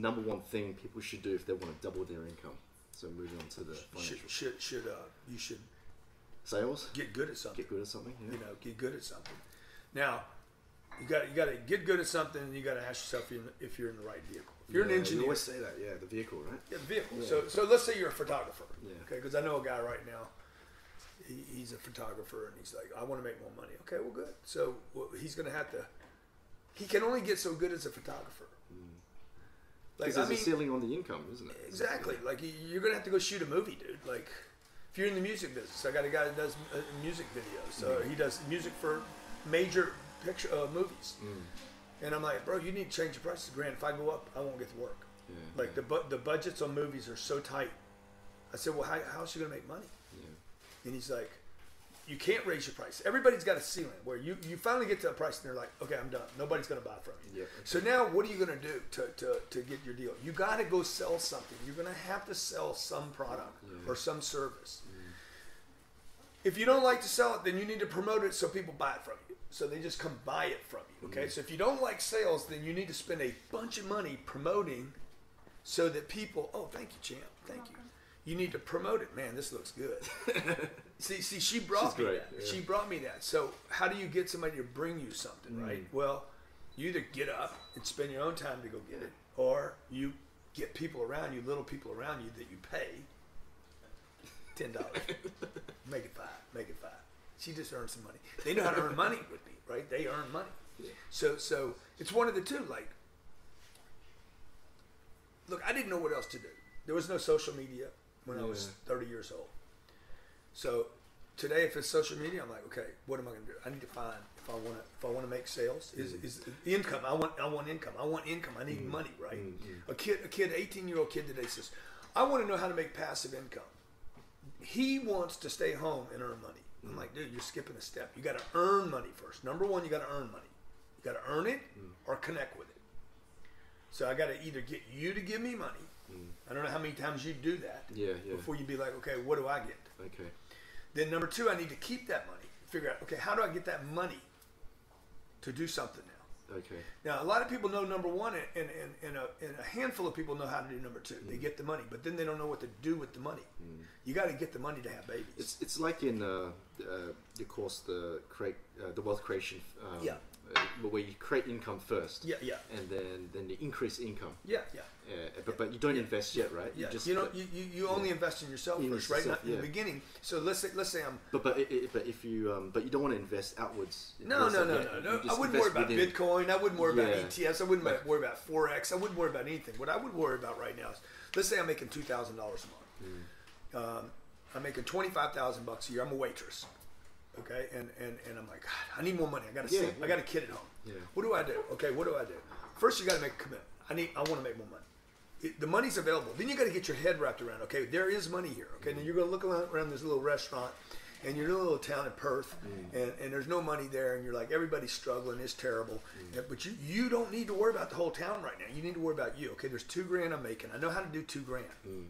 number one thing people should do if they want to double their income? So moving on to the financial Should should should uh, you should sales. get good at something. Get good at something. Yeah. You know, get good at something. Now, you got you got to get good at something, and you got to ask yourself if you're, in the, if you're in the right vehicle. If you're Yeah, an You engineer, always say that. Yeah, the vehicle, right? Yeah, the vehicle. Yeah. So, so let's say you're a photographer. Yeah. Okay, because I know a guy right now. He, he's a photographer, and he's like, I want to make more money. Okay, well, good. So well, he's going to have to. He can only get so good as a photographer. Like Because I there's mean, a ceiling on the income, isn't it? exactly. Like you- you're going to have to go shoot a movie, dude. Like if you're in the music business, I got a guy that does uh, music videos. So Mm-hmm. he does music for major picture uh, movies. Mm. And I'm like, bro, you need to change your prices. Grant, if I go up, I won't get to work. Yeah, Like the bu- the budgets on movies are so tight. I said, well, how how's she gonna make money? Yeah. And he's like, you can't raise your price. Everybody's got a ceiling where you, you finally get to a price and they're like, okay, I'm done. Nobody's gonna buy from you. Yeah. So now what are you gonna do to, to, to get your deal? You gotta go sell something. You're gonna have to sell some product mm-hmm. or some service. If you don't like to sell it, then you need to promote it so people buy it from you. So they just come buy it from you. Okay. Mm-hmm. So if you don't like sales, then you need to spend a bunch of money promoting so that people oh thank you champ thank you you need to promote it. Man this looks good. See see she brought She's me great, that. yeah. she brought me that. So how do you get somebody to bring you something Mm. right? Well you either get up and spend your own time to go get it or you get people around you little people around you that you pay ten dollars. Make it five make it five. She just earned some money. They know how to earn money with me right? They earn money. So so it's one of the two like look, I didn't know what else to do. There was no social media when I was 30 years old. So today, if it's social media, I'm like, okay, what am I going to do? I need to find if I want to if I want to make sales is mm. is income. I want I want income. I want income. I need mm. money, right? Mm, a kid, a kid, 18 year old kid today says, I want to know how to make passive income. He wants to stay home and earn money. I'm like, dude, you're skipping a step. You got to earn money first. Number one, you got to earn money. You got to earn it or connect with it. So I got to either get you to give me money. I don't know how many times you do that Yeah, yeah. before you'd be like, okay, what do I get? Okay. Then number two, I need to keep that money. Figure out, okay, how do I get that money to do something now? Okay. Now, a lot of people know number one, and, and, and, a, and a handful of people know how to do number two. They get the money, but then they don't know what to do with the money. You got to get the money to have babies. It's it's like in uh, uh, the course the create uh, the wealth creation. Um, Yeah. Uh, where you create income first. yeah, yeah, And then then you increase income. yeah, yeah. Uh, but but you don't invest yet, right? Yeah, just you know, you, you, you only invest in yourself In first, right? Not in yeah. the beginning. So let's say, let's say I'm But but it, it- but if you um but you don't want to invest outwards. No, Invest no, no, no, no. I wouldn't worry about within- Bitcoin. I wouldn't worry Yeah. about ETFs. I wouldn't worry about forex. I wouldn't worry about anything. What I would worry about right now is, let's say I'm making two thousand dollars a month. Mm. Um, I'm making twenty five thousand bucks a year. I'm a waitress. Okay, and and and I'm like, God, I need more money. I got to Yeah, save. yeah. I got a kid at home. Yeah. What do I do? Okay, what do I do? First, you got to make a commitment. I need. I want to make more money. It, the money's available. Then you got to get your head wrapped around. Okay, there is money here. Okay, then you're going to look around, around this little restaurant, and you're in a little town in Perth, mm. and, and there's no money there, and you're like everybody's struggling. It's terrible. Mm. Yeah, but you you don't need to worry about the whole town right now. You need to worry about you. Okay, there's two grand I'm making. I know how to do two grand, mm.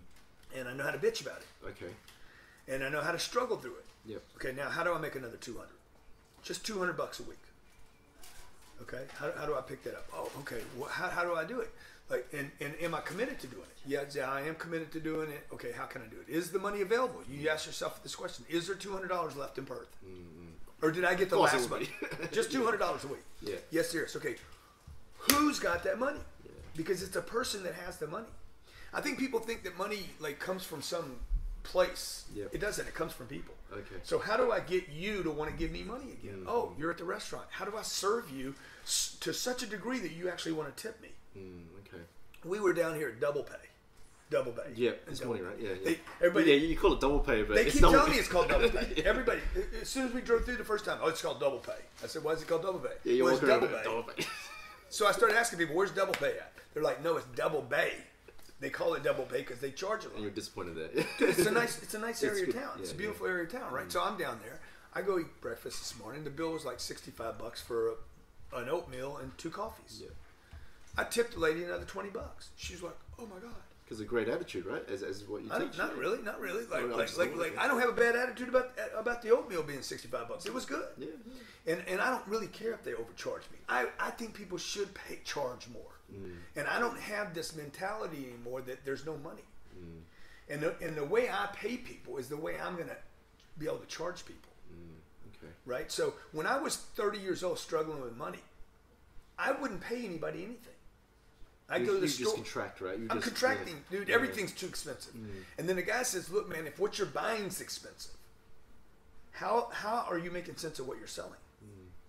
and I know how to bitch about it, Okay. and I know how to struggle through it. Yep. Okay, now how do I make another 200? Just 200 bucks a week. Okay, how, how do I pick that up? Oh, okay, well, how, how do I do it? Like, and, and am I committed to doing it? Yeah, yeah, I am committed to doing it. Okay, how can I do it? Is the money available? You ask yourself this question: Is there two hundred dollars left in Perth, or did I get the last money? Just two hundred dollars a week. Yeah. Yes, is. Okay, who's got that money? Because it's a person that has the money. I think people think that money like comes from some place. Yep. It doesn't. It comes from people. Okay. So how do I get you to want to give me money again? Oh, you're at the restaurant. How do I serve you s- to such a degree that you actually want to tip me? Mm, okay. We were down here at Double Pay. Double Pay. Yeah, this morning, right? Yeah, yeah. They, everybody, yeah, you call it double pay, but they it's keep double telling me it's called Double Pay. Everybody, as soon as we drove through the first time, oh, it's called Double Pay. I said, why is it called Double Pay? Yeah, you're well, it's Double Pay. double pay. So I started asking people, where's Double Pay at? They're like, no, it's Double Bay. They call it Double Pay because they charge a lot. and you're disappointed that it's a nice it's a nice area of town. It's a beautiful area of town, right? Mm. So I'm down there. I go eat breakfast this morning. The bill was like 65 bucks for a, an oatmeal and two coffees. Yeah. I tipped the lady another 20 bucks. She's like, "Oh my god." Because a great attitude, right? As, as what you I teach. not really, not really. Like, I'm like, like, like, I don't have a bad attitude about about the oatmeal being sixty five bucks. It was good, Yeah. and and I don't really care if they overcharge me. I I think people should pay charge more, Mm. and I don't have this mentality anymore that there's no money. Mm. And the, and the way I pay people is the way I'm gonna be able to charge people, Mm. Okay. right? So when I was 30 years old struggling with money, I wouldn't pay anybody anything. I you, go to the you store. just contract, right? You I'm just, contracting, yeah. dude. Yeah. Everything's too expensive. And then the guy says, "Look, man, if what you're buying's expensive, how how are you making sense of what you're selling?"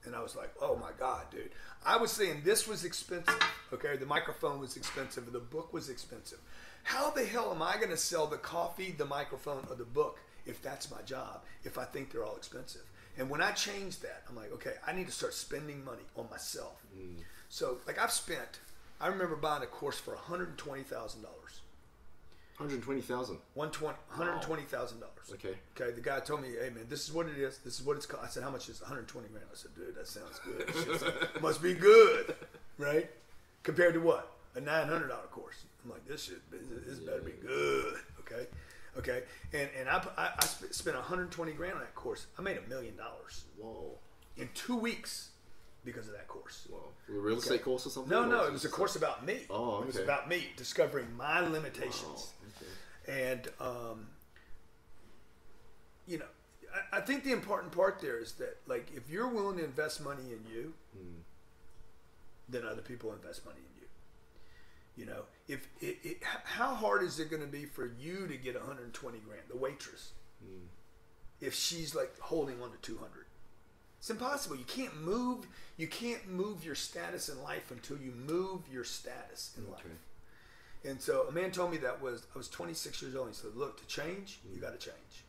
And I was like, "Oh my god, dude!" I was saying this was expensive. Okay, the microphone was expensive. The book was expensive. How the hell am I going to sell the coffee, the microphone, or the book if that's my job? If I think they're all expensive. And when I changed that, I'm like, okay, I need to start spending money on myself. Mm. So, like, I've spent. I remember buying a course for $120,000. 120,000. 120 $120,000. Okay. Okay, the guy told me, hey man, this is what it is. This is what it's called. I said, how much is it? 120 grand? I said, dude, that sounds good. Shit must be good, right? Compared to what? A $900 course. I'm like, this shit, this better be good. Okay, okay. And and I I, I spent 120 grand on that course. I made a million dollars Whoa. in two weeks because of that course. A real estate course or something? No, Or no, it was a course about me. Oh, okay. It was about me discovering my limitations. Okay. And um, you know, I, I think the important part there is that like if you're willing to invest money in you, Mm. then other people invest money in you. You know, if it, it, how hard is it going to be for you to get 120 grand, the waitress, Mm. if she's like holding on to 200? It's impossible. You can't move. You can't move your status in life until you move your status in life. And so a man told me that was I was 26 years old. He said, "Look, to change, you got to change."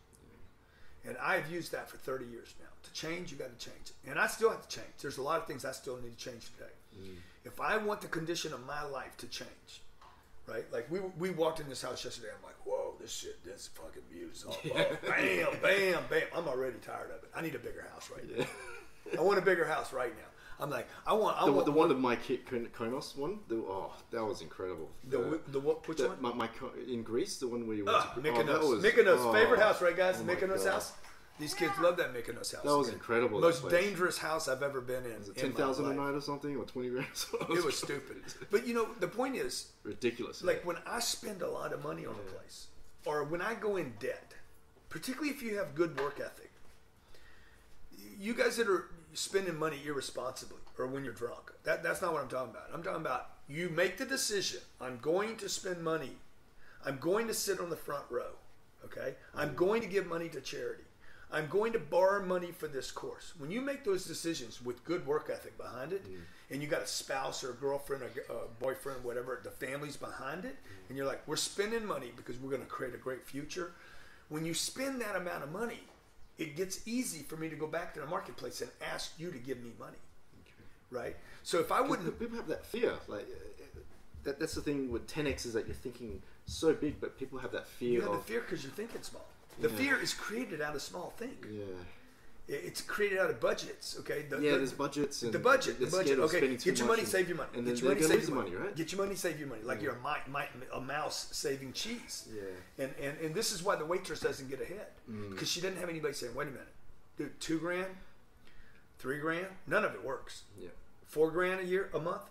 And I've used that for 30 years now. To change, you got to change, and I still have to change. There's a lot of things I still need to change today. Mm. If I want the condition of my life to change, right? Like we we walked in this house yesterday. I'm like, "Whoa, this shit, this fucking view is all bam, bam, bam." I'm already tired of it. I need a bigger house right now. I want a bigger house right now. I'm like, I want, I The, want the one of my Ki- Kon- Konos one, the, oh, that was incredible. the, the what? Which the- one? My, my in Greece, the one where you went Ah, to Mykonos. Oh, was- Mykonos, oh, favorite house, right, guys? oh Mykonos God. house. These kids love that Mykonos house. That was incredible, that Most place. dangerous house I've ever been in. Was it in ten my thousand a life. night or something, or twenty grand? or something? It was stupid. But you know, the point is, ridiculous. like when I spend a lot of money on a place, or when I go in debt, particularly if you have good work ethic, you guys that are spending money irresponsibly or when you're drunk, that, that's not what I'm talking about. I'm talking about you make the decision. I'm going to spend money. I'm going to sit on the front row. Okay. I'm mm-hmm. going to give money to charity. I'm going to borrow money for this course. When you make those decisions with good work ethic behind it, and you got a spouse or a girlfriend or a boyfriend, whatever, the family's behind it, and you're like, we're spending money because we're going to create a great future. When you spend that amount of money, it gets easy for me to go back to the marketplace and ask you to give me money, right? So if I wouldn't, people have that fear. Like uh, that, that's the thing with 10x is that you're thinking so big, but people have that fear you have the fear because you're thinking small. The Yeah. fear is created out of small think. yeah, It's created out of budgets. Okay. The, yeah. the- There's budgets and the budget, the budget. Okay, get your money, and- save your money. and get your money, save your money. right? Get your money, save your money. Like you're a, a mouse saving cheese. Yeah. And, and and this is why the waitress doesn't get ahead Mm. because she doesn't have anybody saying, "Wait a minute, dude, two grand, three grand, none of it works. Yeah. Four grand a year, a month,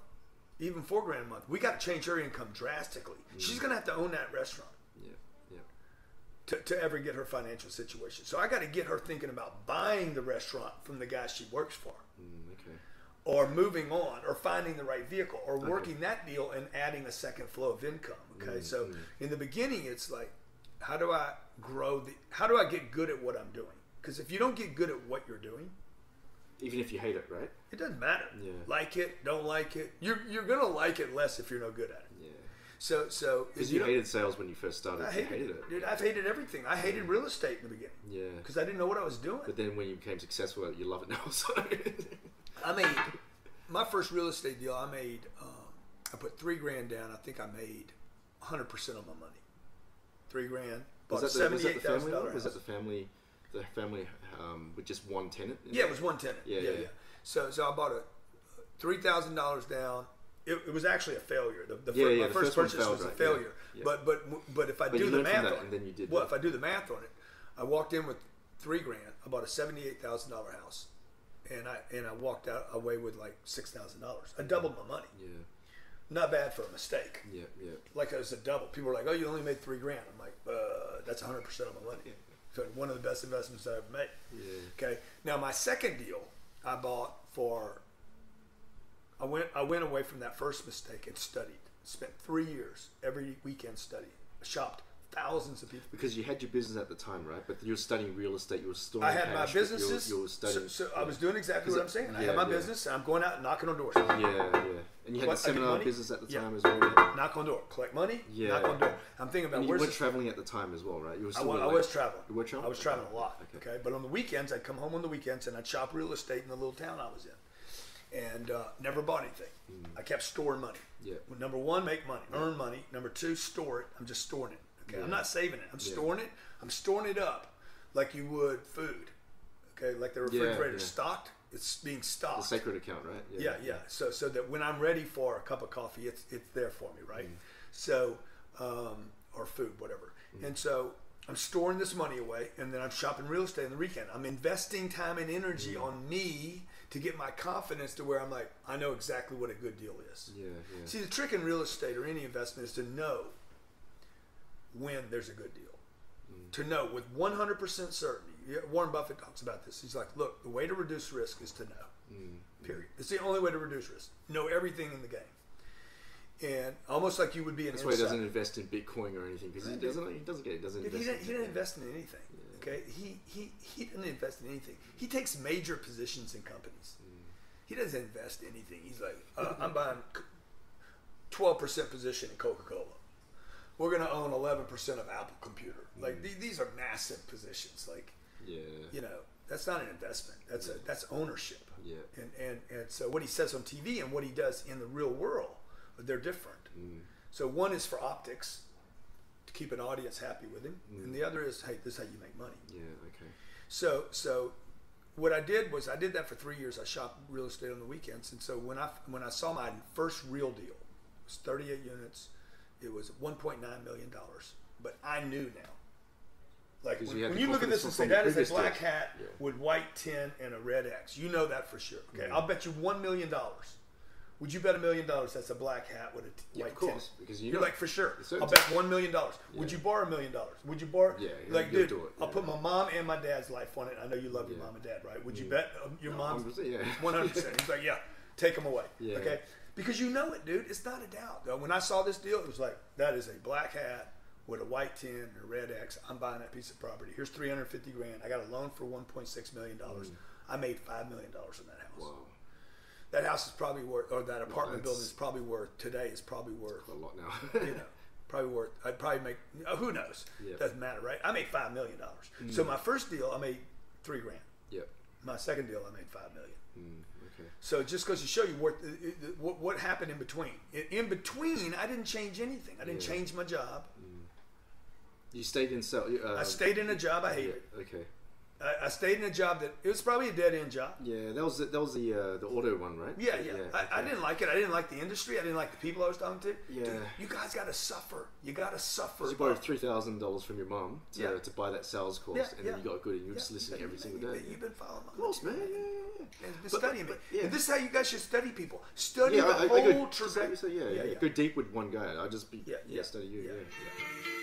even four grand a month. We got to change her income drastically. She's Mm. gonna have to own that restaurant." Yeah. To, to ever get her financial situation. So I got to get her thinking about buying the restaurant from the guy she works for, Mm, okay. or moving on, or finding the right vehicle, or working that deal and adding a second flow of income. Okay, Mm, so mm. in the beginning, it's like, how do I grow the? How do I get good at what I'm doing? Because if you don't get good at what you're doing, Even if you hate it, right? it doesn't matter. Yeah. Like it, don't like it. You're you're gonna like it less if you're no good at it. So so Because you hated sales when you first started. I hated, hated it, it. dude. I've hated everything. I hated real estate in the beginning Yeah. because I didn't know what I was doing. But then when you became successful, you love it now. So. I made my first real estate deal. I made. Um, I put three grand down. I think I made 100 percent of my money. Three grand. Bought was that, the, was that the family? Was that the family? The family um, with just one tenant. Yeah, it? it was one tenant. Yeah, Yeah, yeah. yeah. So, so I bought a three thousand dollars down, it, it was actually a failure. The, the Yeah, yeah, my first, first purchase was a right, yeah, failure. yeah. But but but if I But do the math on it, then you did well, that. if I do the math on it, I walked in with three grand. I bought a seventy-eight thousand dollar house, and I and I walked out away with like six thousand dollars. I doubled my money. Yeah, Not bad for a mistake. yeah, yeah. Like it was a double. People were like, "Oh, you only made three grand." I'm like, uh, "That's 100 percent of my money." So one of the best investments I ever made. Yeah. Okay. Now my second deal, I bought for. I went. I went away from that first mistake and studied. Spent three years every weekend studying. Shopped thousands of people. Because you had your business at the time, right? But you were studying real estate. You were storing. I had my cash, you were- businesses. You were, studying. so, so I was doing exactly what I'm saying. I had my yeah. business. And I'm going out and knocking on doors. Yeah, yeah. And you had What, the seminar business at the Yeah. time as well. Yeah. Knock on door. Collect money. Yeah. Knock on door. I'm thinking about And you were traveling at the time as well, right? You were I still was, I was traveling. You were traveling. I was traveling a lot. Okay. Okay. but on the weekends I'd come home on the weekends and I'd shop real estate in the little town I was in, and uh, never bought anything. I kept storing money. Yeah. Well, Number one, make money, earn money. Number two, store it. I'm just storing it. Okay. Yeah. I'm not saving it. I'm Yeah. storing it. I'm storing it up like you would food. Okay, like the refrigerator yeah. stocked. It's being stocked. The sacred account, right? Yeah, yeah. So so that when I'm ready for a cup of coffee, it's it's there for me, right? So um, or food, whatever. And so I'm storing this money away, and then I'm shopping real estate on the weekend. I'm investing time and energy on me to get my confidence to where I'm like, I know exactly what a good deal is. Yeah, yeah. See, the trick in real estate or any investment is to know when there's a good deal. To know with 100% certainty. Warren Buffett talks about this. He's like, look, the way to reduce risk is to know. Mm. Period. It's the only way to reduce risk. Know everything in the game. And almost like you would be an That's why he doesn't invest in Bitcoin or anything because he doesn't. He doesn't get. He doesn't Dude, invest. he, in he doesn't invest in anything. Okay, he, he he doesn't invest in anything. He takes major positions in companies. He doesn't invest in anything. He's like, uh, I'm buying twelve percent position in Coca Cola. We're going to own eleven percent of Apple Computer. Like th- these are massive positions. Like Yeah. you know, that's not an investment. That's a, that's ownership. Yeah. And, and and so what he says on TV and what he does in the real world, they're different. Mm. So one is for optics, to keep an audience happy with him, and the other is, hey, this is how you make money. Yeah. Okay. So so what I did was I did that for three years. I shopped real estate on the weekends, and so when I when I saw my first real deal, it was 38 units. It was 1.9 million dollars, but I knew now. Like when, you when you look at this and say that is a black deals. hat Yeah. with white tin and a red X, you know that for sure. Okay, Yeah. I'll bet you one million dollars. Would you bet a million dollars that's a black hat with a t- Yeah, white of course, tin? because you You're know. like for sure. I'll bet one million dollars. Would you borrow a million dollars? Would you borrow? Yeah, like you'll dude, do it, I'll yeah. put my mom and my dad's life on it. I know you love your mom and dad, right? Would you bet um, your mom's 100%, yeah. one hundred percent? He's like, yeah, take them away. Yeah. Okay, because you know it, dude. It's not a doubt. Though. When I saw this deal, it was like that is a black hat with a white tin and a red X. I'm buying that piece of property. Here's three hundred fifty grand. I got a loan for one point six million dollars. I made five million dollars in that house. Mm. That house is probably worth, or that apartment building is probably worth today is probably worth A lot now. you know, probably worth. I'd probably make. Uh, who knows? Yeah. Doesn't matter, right? I made five million dollars. So my first deal, I made three grand. yep. My second deal, I made five million. Mm, okay. So just goes to show you what, it- it- what what happened in between. In, between, I didn't change anything. I didn't Yeah. change my job. You stayed in. Uh, I stayed in a job I yeah, hated. Okay. I, I stayed in a job that it was probably a dead end job. Yeah, that was the, that was the uh, the auto one, right? Yeah, yeah. I, I okay. didn't like it. I didn't like the industry. I didn't like the people I was talking to. Yeah. Dude, you guys got to suffer. You got to suffer. You borrowed three thousand dollars from your mom to, Yeah. to buy that sales course, Yeah, and yeah. then you got good, and you were Yeah, just listening every single day. You've been following my course, man. Yeah, yeah, yeah. And But- studying but- me. yeah. And this is how you guys should study people. Study Yeah, the I, I, whole I trajectory. so, yeah, yeah, yeah, yeah. Go deep with one guy. I'll just be Yeah, yeah, yeah, study you. yeah, Yeah. yeah.